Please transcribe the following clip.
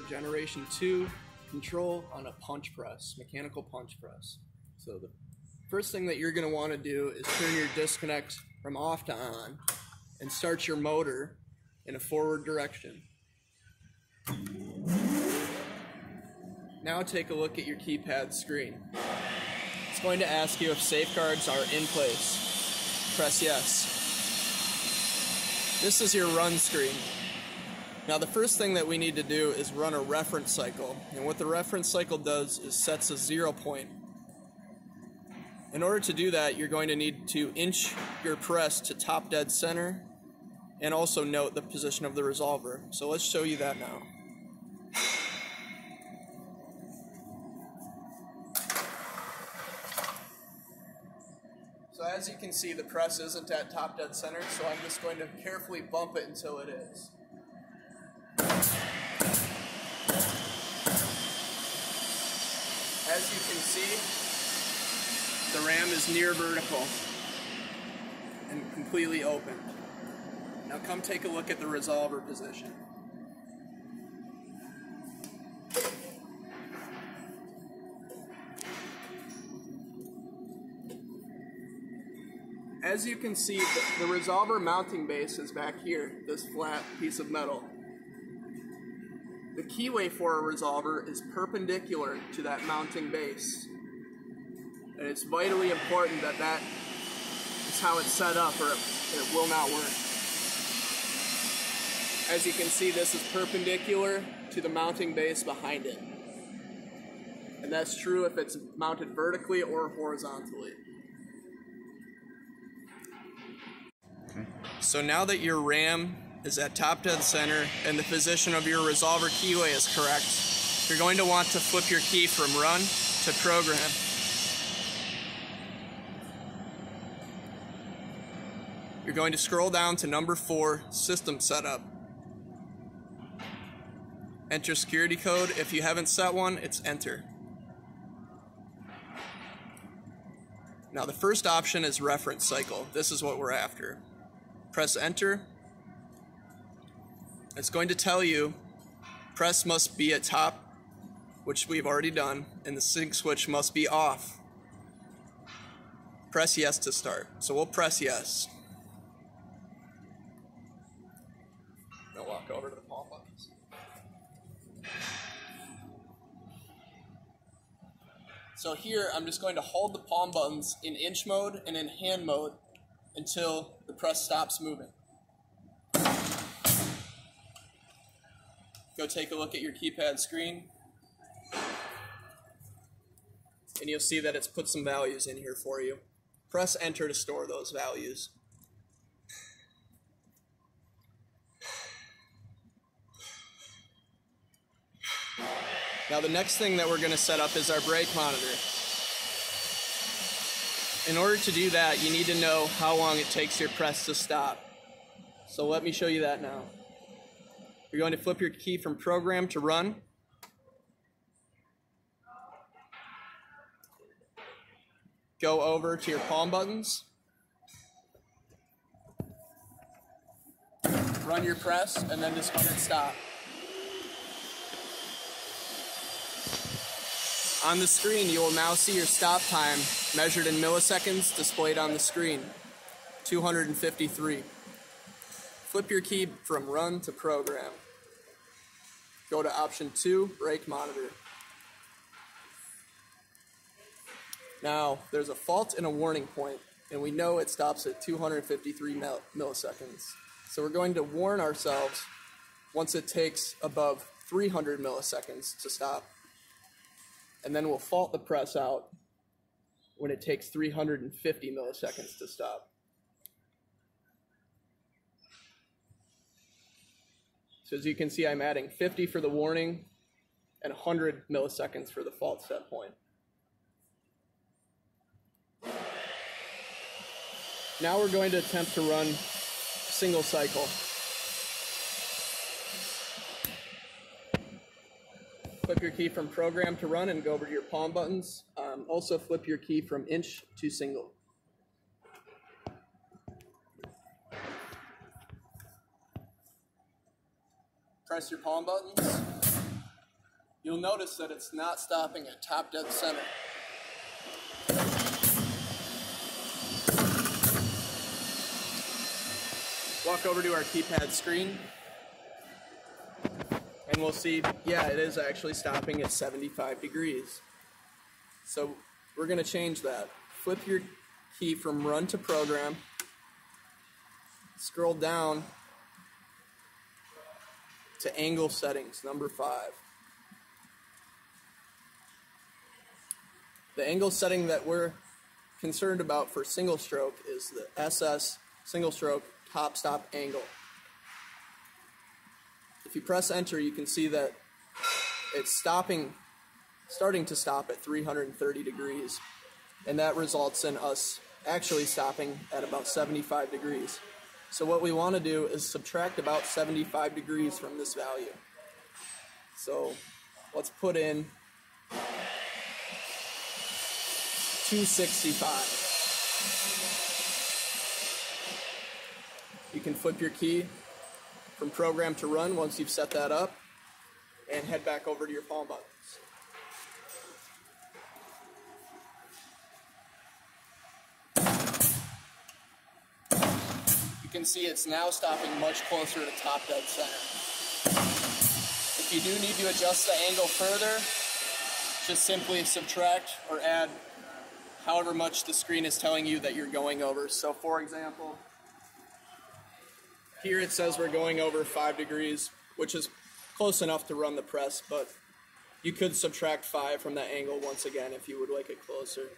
100 Generation 2 control on a punch press, mechanical punch press. So the first thing that you're going to want to do is turn your disconnect from off to on and start your motor in a forward direction. Now take a look at your keypad screen. It's going to ask you if safeguards are in place. Press yes. This is your run screen. Now the first thing that we need to do is run a reference cycle. And what the reference cycle does is sets a zero point. In order to do that, you're going to need to inch your press to top dead center and also note the position of the resolver. So let's show you that now. So as you can see, the press isn't at top dead center, so I'm just going to carefully bump it until it is. As you can see, the ram is near vertical and completely open. Now come take a look at the resolver position. As you can see, the, resolver mounting base is back here, this flat piece of metal. The keyway for a resolver is perpendicular to that mounting base. And it's vitally important that that is how it's set up or it, it will not work. As you can see, this is perpendicular to the mounting base behind it. And that's true if it's mounted vertically or horizontally. So now that your RAM is at top dead center and the position of your resolver keyway is correct, you're going to want to flip your key from run to program. You're going to scroll down to number four, system setup. Enter security code. If you haven't set one, it's enter. Now the first option is reference cycle. This is what we're after. Press enter. It's going to tell you press must be at top, which we've already done, and the sync switch must be off. Press yes to start. So we'll press yes. I'll walk over to the buttons. So here, I'm just going to hold the palm buttons in inch mode and in hand mode until the press stops moving. Go take a look at your keypad screen. And you'll see that it's put some values in here for you. Press enter to store those values. Now the next thing that we're going to set up is our brake monitor. In order to do that, you need to know how long it takes your press to stop. So let me show you that now. You're going to flip your key from program to run. Go over to your palm buttons. Run your press and then just hit stop. On the screen, you will now see your stop time measured in milliseconds displayed on the screen 253. Flip your key from run to program. Go to option 2, brake monitor. Now, there's a fault and a warning point, and we know it stops at 253 milliseconds. So we're going to warn ourselves once it takes above 300 milliseconds to stop and then we'll fault the press out when it takes 350 milliseconds to stop. So as you can see, I'm adding 50 for the warning and 100 milliseconds for the fault set point. Now we're going to attempt to run single cycle. flip your key from program to run and go over to your palm buttons. Um, also flip your key from inch to single. Press your palm buttons. you'll notice that it's not stopping at top dead center. Walk over to our keypad screen and we'll see, yeah, it is actually stopping at 75 degrees. So we're gonna change that. Flip your key from run to program, scroll down to angle settings, number five. The angle setting that we're concerned about for single stroke is the SS single stroke top stop angle. If you press enter, you can see that it's stopping, starting to stop at 330 degrees, and that results in us actually stopping at about 75 degrees. So what we want to do is subtract about 75 degrees from this value. So let's put in 265. You can flip your key from program to run once you've set that up and head back over to your palm buttons. Can see it's now stopping much closer to top dead center. If you do need to adjust the angle further, just simply subtract or add however much the screen is telling you that you're going over. So for example, here it says we're going over five degrees, which is close enough to run the press, but you could subtract five from that angle once again if you would like it closer.